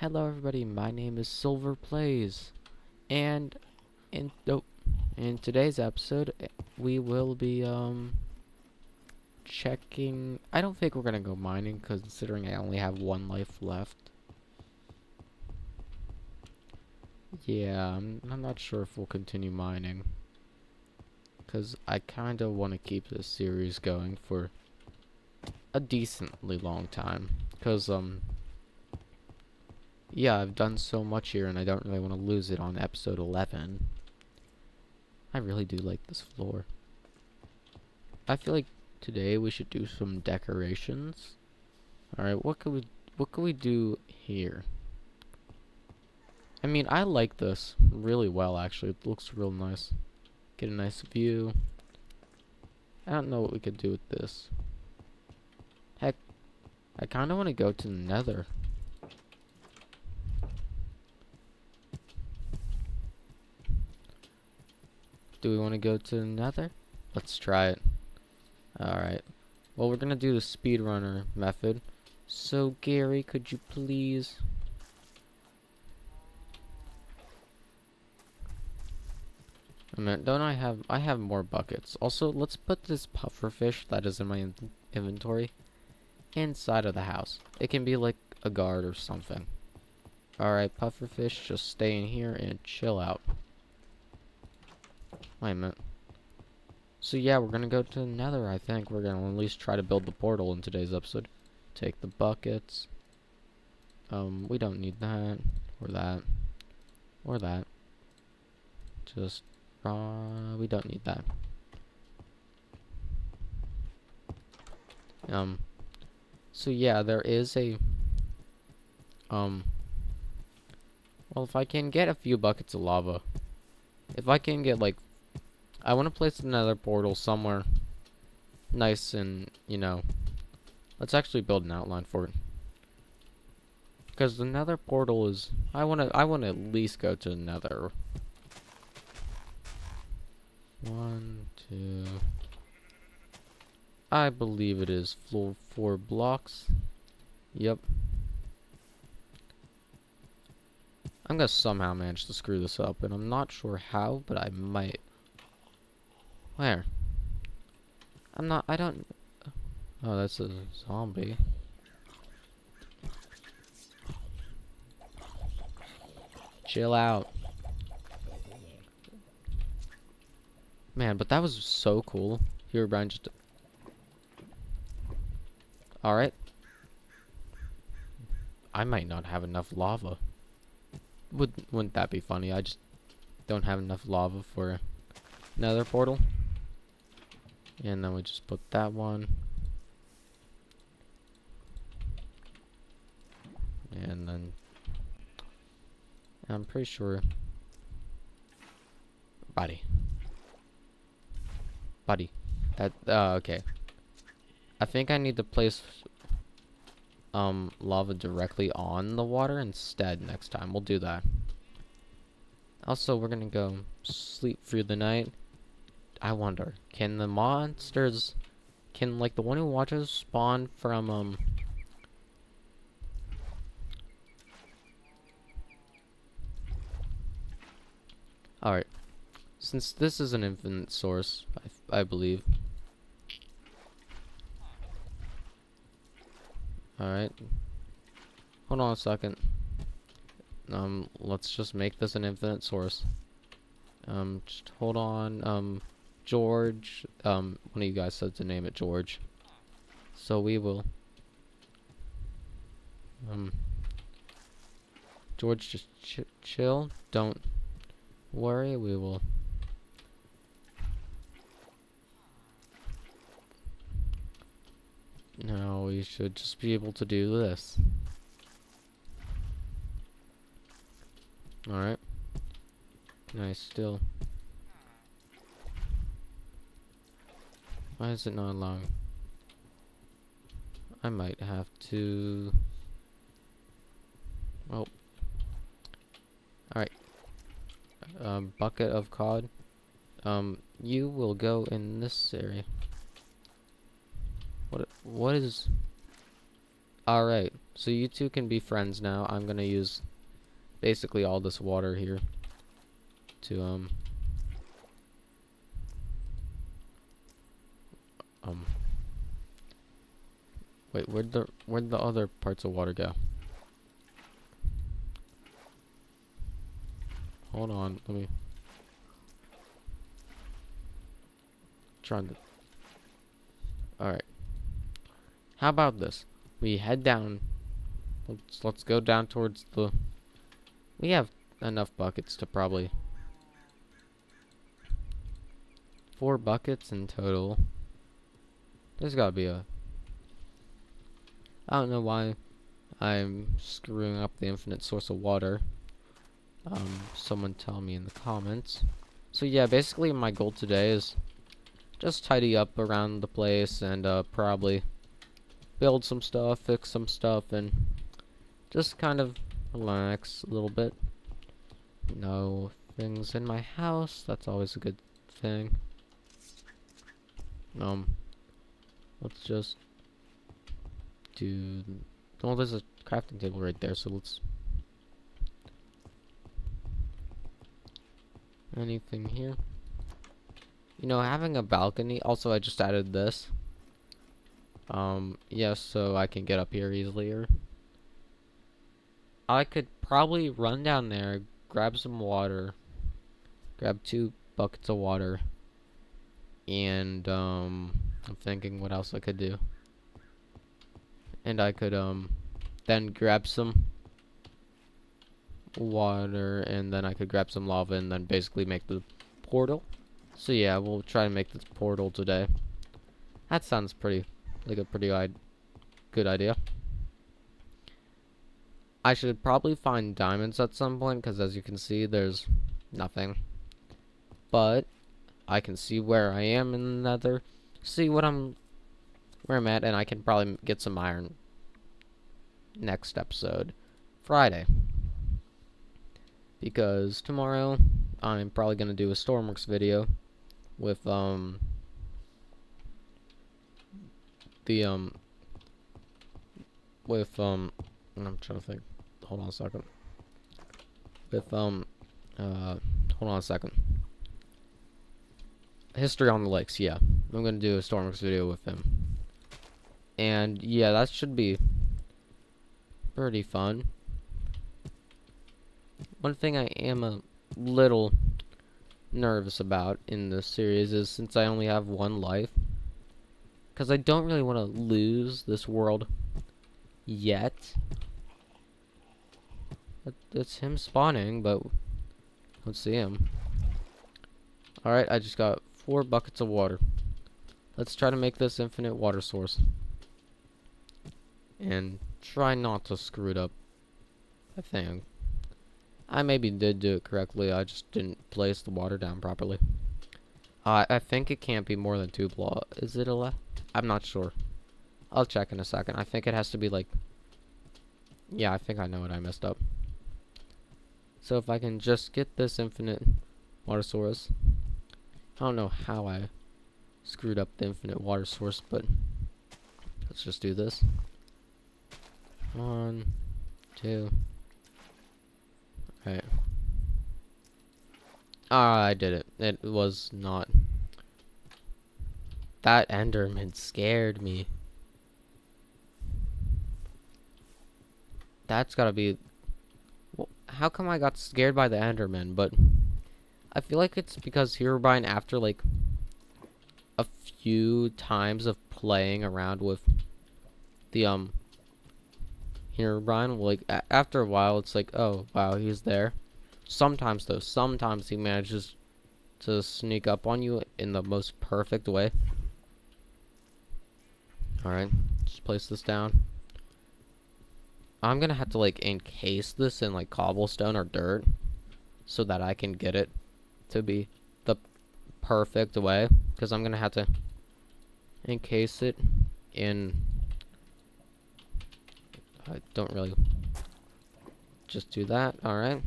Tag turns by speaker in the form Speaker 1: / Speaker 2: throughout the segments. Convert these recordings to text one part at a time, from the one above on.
Speaker 1: Hello everybody, my name is Silver Plays, and in oh, in today's episode eh, we will be um checking. I don't think we're gonna go mining, considering I only have one life left. Yeah, I'm, I'm not sure if we'll continue mining, cause I kind of want to keep this series going for a decently long time, cause um yeah, I've done so much here and I don't really want to lose it on episode 11. I really do like this floor. I feel like today we should do some decorations. Alright, what could we what could we do here? I mean, I like this really well actually. It looks real nice. Get a nice view. I don't know what we could do with this. Heck, I kind of want to go to the nether. Do we want to go to the nether? Let's try it. Alright. Well, we're going to do the speedrunner method. So, Gary, could you please... I mean, don't I have... I have more buckets. Also, let's put this pufferfish that is in my in inventory inside of the house. It can be like a guard or something. Alright, pufferfish, just stay in here and chill out. Wait a minute. So yeah, we're gonna go to the nether, I think. We're gonna at least try to build the portal in today's episode. Take the buckets. Um, we don't need that. Or that. Or that. Just, uh, we don't need that. Um, so yeah, there is a, um, well, if I can get a few buckets of lava, if I can get, like, I want to place another portal somewhere nice and, you know, let's actually build an outline for it. Because the nether portal is, I want to, I want to at least go to nether. One, two, I believe it is floor four blocks. Yep. I'm gonna somehow manage to screw this up, and I'm not sure how, but I might. Where? I'm not, I don't... Oh, that's a zombie. Chill out. Man, but that was so cool. Here, Brian, just... Alright. I might not have enough lava. Would, wouldn't that be funny? I just don't have enough lava for another portal. And then we just put that one. And then I'm pretty sure buddy. Buddy. That uh okay. I think I need to place um lava directly on the water instead next time. We'll do that. Also, we're gonna go sleep through the night I wonder, can the monsters, can like the one who watches spawn from um. Alright. Since this is an infinite source, I, I believe. Alright. Hold on a second. Um, let's just make this an infinite source. Um, just hold on. Um, George. Um, one of you guys said to name it George. So we will. Um, George, just ch chill. Don't worry. We will. No, we should just be able to do this. Alright. Nice, still. Why is it not allowing? I might have to... Oh. Alright. Um, bucket of cod. Um, you will go in this area. What, what is... Alright, So you two can be friends now. I'm gonna use basically all this water here to um um wait where'd the where'd the other parts of water go? Hold on, let me trying to Alright. How about this? We head down let's let's go down towards the we have enough buckets to probably four buckets in total. There's gotta be a I don't know why I'm screwing up the infinite source of water. Um, someone tell me in the comments. So yeah, basically my goal today is just tidy up around the place and uh, probably build some stuff, fix some stuff, and just kind of relax a little bit. No things in my house, that's always a good thing. Um, let's just do, oh there's a crafting table right there, so let's anything here? You know having a balcony also I just added this. Um yes yeah, so I can get up here easier I could probably run down there grab some water grab two buckets of water and um I'm thinking what else I could do and I could um then grab some water, and then I could grab some lava and then basically make the portal. So yeah, we'll try to make this portal today. That sounds pretty, like a pretty good idea. I should probably find diamonds at some point, because as you can see, there's nothing. But, I can see where I am in the nether, see what I'm, where I'm at, and I can probably get some iron next episode, Friday. Because tomorrow I'm probably going to do a Stormworks video with um the um with um I'm trying to think. Hold on a second. With um uh hold on a second. History on the lakes yeah I'm gonna do a Stormworks video with him and yeah that should be pretty fun one thing I am a little nervous about in this series is since I only have one life, because I don't really want to lose this world yet. It's him spawning, but let's see him. Alright, I just got four buckets of water. Let's try to make this infinite water source. And try not to screw it up. I think. I maybe did do it correctly, I just didn't place the water down properly. Uh, I think it can't be more than two block. Is it a left? I'm not sure. I'll check in a second. I think it has to be like... Yeah, I think I know what I messed up. So if I can just get this infinite water source. I don't know how I screwed up the infinite water source, but let's just do this. One, two, Right. Ah, I did it. It was not. That Enderman scared me. That's gotta be... How come I got scared by the Enderman, but... I feel like it's because Herobrine, after, like, a few times of playing around with the, um, Herobrine, like, after a while, it's like, oh, wow, he's there. Sometimes, though, sometimes he manages to sneak up on you in the most perfect way. Alright, just place this down. I'm gonna have to, like, encase this in, like, cobblestone or dirt so that I can get it to be the perfect way. Because I'm gonna have to encase it in I don't really just do that. Alright.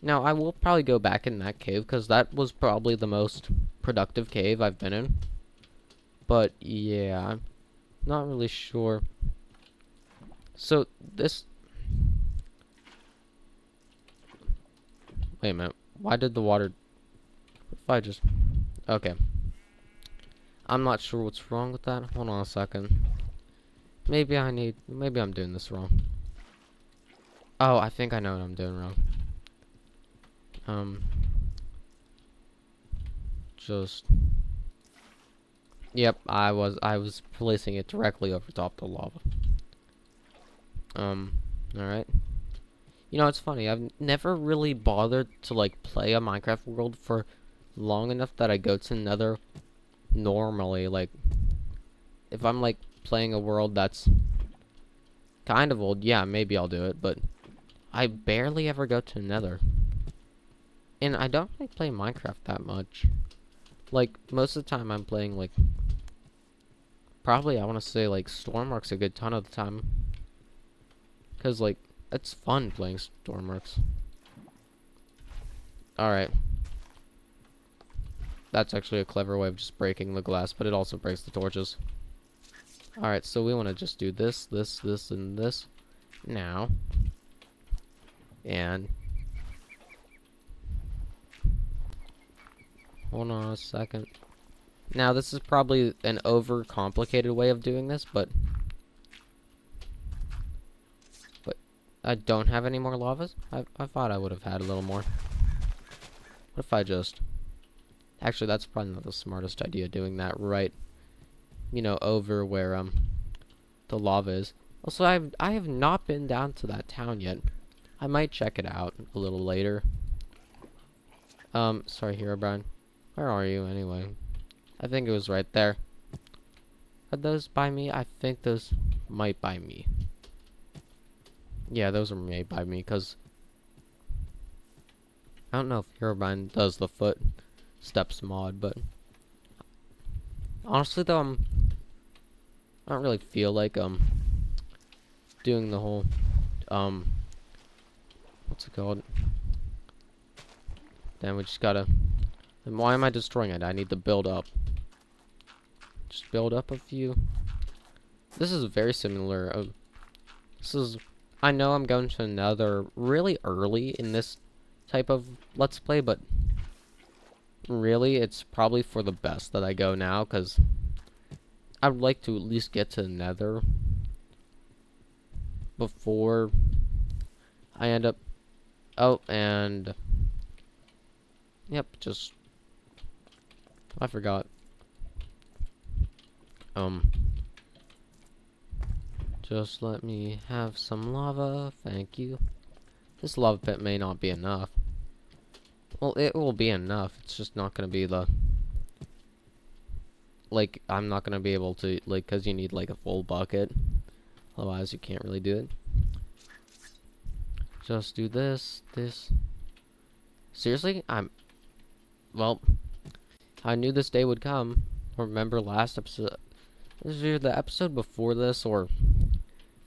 Speaker 1: Now, I will probably go back in that cave, because that was probably the most productive cave I've been in. But, yeah, I'm not really sure So, this... Wait a minute. Why did the water... If I just... Okay. I'm not sure what's wrong with that. Hold on a second. Maybe I need... Maybe I'm doing this wrong. Oh, I think I know what I'm doing wrong. Um... Just... Yep, I was I was placing it directly over top the lava. Um, alright. You know, it's funny, I've never really bothered to, like, play a Minecraft world for long enough that I go to Nether normally, like, if I'm, like, playing a world that's kind of old, yeah, maybe I'll do it, but I barely ever go to Nether. And I don't really play Minecraft that much. Like, most of the time I'm playing, like, probably, I want to say, like, Stormworks a good ton of the time. Because, like, it's fun playing Stormworks. Alright. That's actually a clever way of just breaking the glass, but it also breaks the torches. Alright, so we want to just do this, this, this, and this. Now. And. Hold on a second. Now, this is probably an over-complicated way of doing this, but... But I don't have any more lavas? I, I thought I would have had a little more. What if I just... Actually, that's probably not the smartest idea, doing that right, you know, over where, um, the lava is. Also, I've, I have not been down to that town yet. I might check it out a little later. Um, sorry, Herobrine. Where are you, anyway? I think it was right there. Are those by me? I think those might by me. Yeah, those are made by me, because... I don't know if Herobrine does the foot steps mod, but... Honestly, though, I'm... I don't really feel like, um... Doing the whole... Um... What's it called? Then we just gotta... And why am I destroying it? I need to build up. Just build up a few. This is very similar. Uh, this is... I know I'm going to another really early in this type of Let's Play, but really, it's probably for the best that I go now, because I would like to at least get to the Nether before I end up... Oh, and... Yep, just... I forgot. Um, just let me have some lava, thank you. This lava pit may not be enough. Well, it will be enough, it's just not gonna be the... Like, I'm not gonna be able to, like, because you need, like, a full bucket. Otherwise, you can't really do it. Just do this, this. Seriously? I'm... Well, I knew this day would come. Remember last episode This is the episode before this or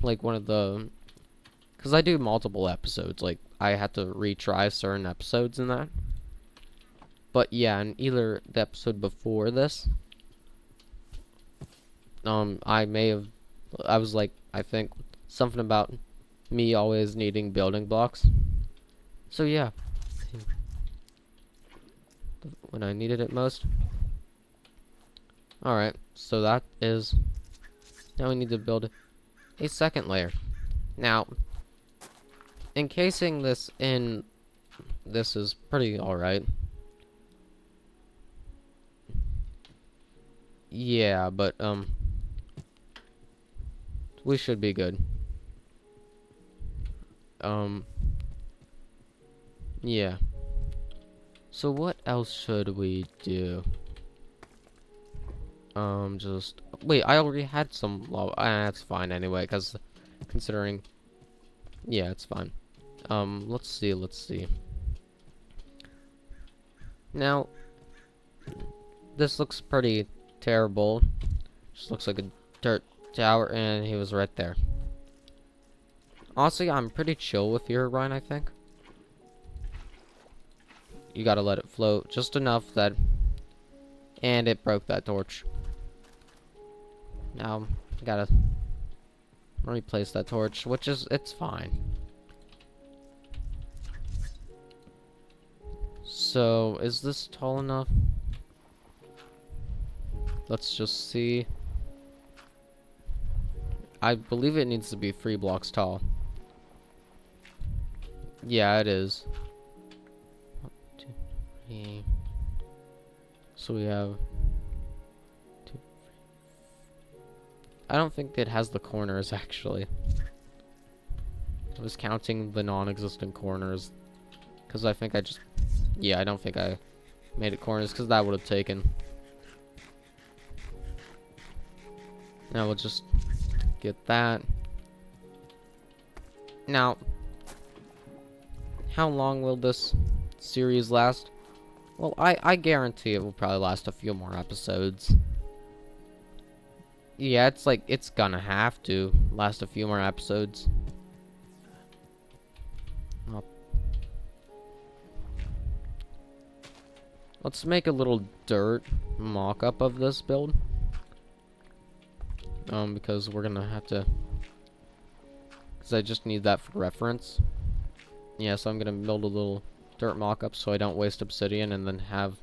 Speaker 1: like one of the because I do multiple episodes like I had to retry certain episodes in that. But yeah in either the episode before this um I may have I was like I think something about me always needing building blocks. So yeah. When I needed it most. Alright, so that is... Now we need to build a second layer. Now, encasing this in... This is pretty alright. Yeah, but, um... We should be good. Um... Yeah. So what else should we do? Um, just wait. I already had some lava. Uh, that's fine anyway, because considering, yeah, it's fine. Um, let's see. Let's see. Now, this looks pretty terrible. Just looks like a dirt tower, and he was right there. Honestly, I'm pretty chill with your run. I think. You gotta let it float just enough that, and it broke that torch. Now, I gotta... replace that torch, which is, it's fine. So, is this tall enough? Let's just see. I believe it needs to be three blocks tall. Yeah, it is. One, two, three. So we have two. I don't think it has the corners actually. I was counting the non-existent corners because I think I just yeah I don't think I made it corners because that would have taken now we'll just get that now how long will this series last? Well, I, I guarantee it will probably last a few more episodes. Yeah, it's like, it's gonna have to last a few more episodes. Let's make a little dirt mock-up of this build. Um, because we're gonna have to... Because I just need that for reference. Yeah, so I'm gonna build a little dirt mock-up so I don't waste obsidian and then have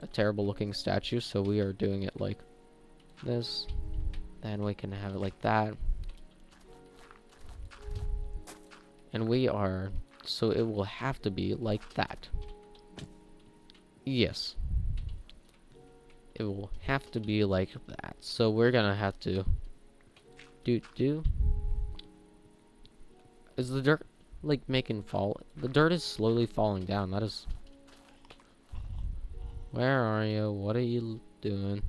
Speaker 1: a terrible looking statue. So we are doing it like this. Then we can have it like that. And we are, so it will have to be like that. Yes. It will have to be like that. So we're gonna have to do do. Is the dirt like making fall. The dirt is slowly falling down. That is. Where are you? What are you doing?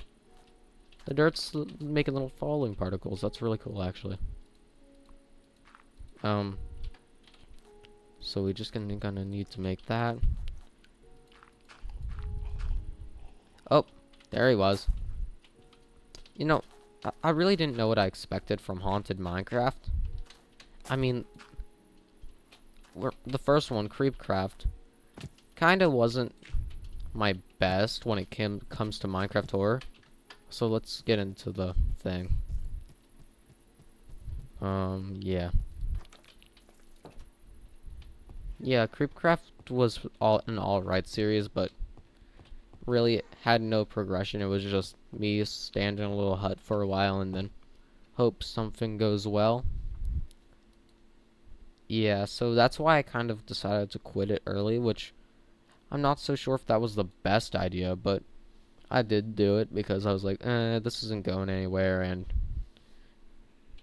Speaker 1: The dirt's making little falling particles. That's really cool, actually. Um. So we're just gonna gonna need to make that. Oh, there he was. You know, I, I really didn't know what I expected from Haunted Minecraft. I mean, the first one, Creepcraft, kind of wasn't my best when it came comes to Minecraft horror. So let's get into the thing. Um, yeah. Yeah, Creepcraft was all an alright series, but really had no progression. It was just me standing in a little hut for a while and then hope something goes well. Yeah, so that's why I kind of decided to quit it early, which I'm not so sure if that was the best idea, but I did do it because I was like, eh, this isn't going anywhere, and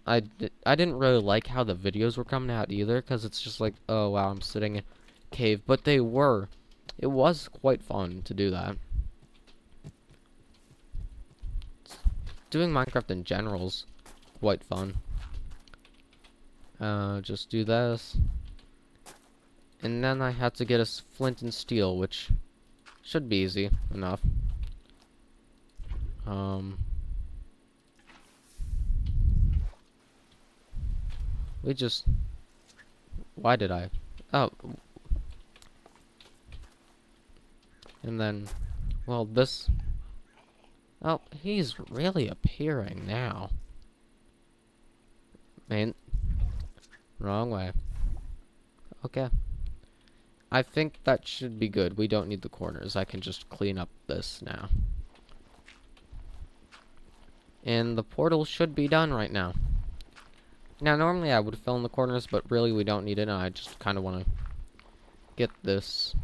Speaker 1: I, di I didn't really like how the videos were coming out either, because it's just like, oh wow, I'm sitting in a cave, but they were. It was quite fun to do that. Doing Minecraft in general is quite fun. Uh, just do this. And then I had to get a flint and steel, which should be easy enough. Um, we just... Why did I? Oh. And then, well, this... Oh, he's really appearing now. Man, Wrong way. Okay. I think that should be good. We don't need the corners. I can just clean up this now. And the portal should be done right now. Now, normally I would fill in the corners, but really we don't need it. I just kind of want to get this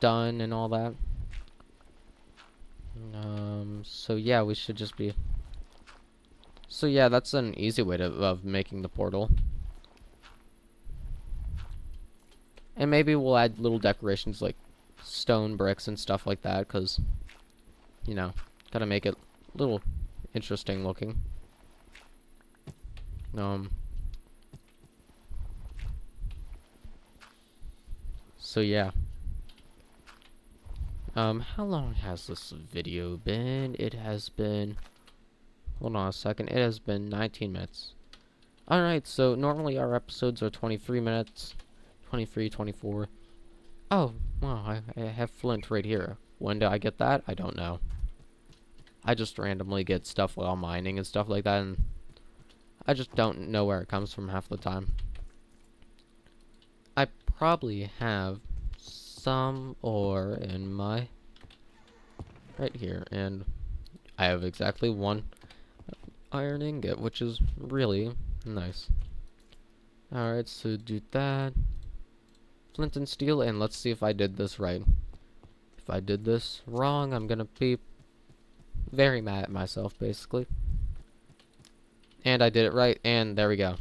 Speaker 1: done and all that. Um, so yeah, we should just be... So yeah, that's an easy way to, of making the portal. And maybe we'll add little decorations like stone bricks and stuff like that, because, you know, gotta make it a little interesting looking. Um. So, yeah. Um, how long has this video been? It has been... Hold on a second. It has been 19 minutes. Alright, so normally our episodes are 23 minutes. 23, 24. Oh, wow, I, I have flint right here. When do I get that? I don't know. I just randomly get stuff while mining and stuff like that, and I just don't know where it comes from half the time. I probably have some ore in my right here and I have exactly one iron ingot which is really nice. Alright so do that. Flint and steel and let's see if I did this right. If I did this wrong I'm gonna be very mad at myself basically. And I did it right and there we go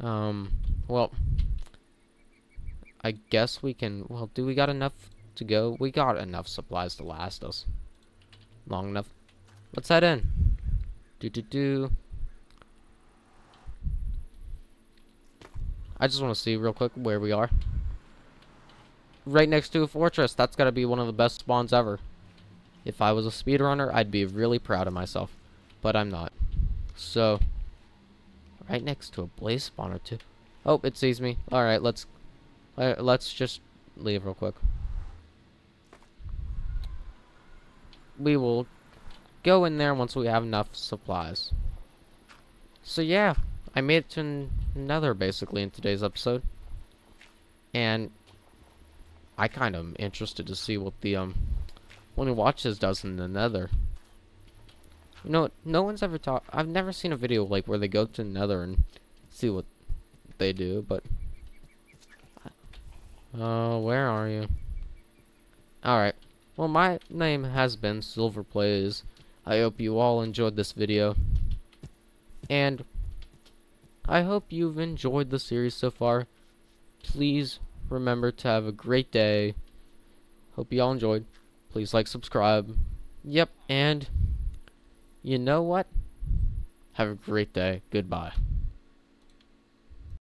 Speaker 1: Um, well, I guess we can, well, do we got enough to go? We got enough supplies to last us long enough. Let's head in. Do do do. I just want to see real quick where we are. Right next to a fortress. That's got to be one of the best spawns ever. If I was a speedrunner, I'd be really proud of myself. But I'm not. So, Right next to a blaze spawner too. Oh, it sees me. Alright, let's uh, let's just leave real quick. We will go in there once we have enough supplies. So yeah, I made it to Nether basically in today's episode. And I kind of am interested to see what the um one who watches does in the Nether. You know, no one's ever taught. I've never seen a video like where they go to Nether and see what they do, but. Uh, where are you? Alright. Well, my name has been Silver Plays. I hope you all enjoyed this video. And I hope you've enjoyed the series so far. Please remember to have a great day. Hope you all enjoyed. Please like, subscribe. Yep, and you know what? Have a great day. Goodbye.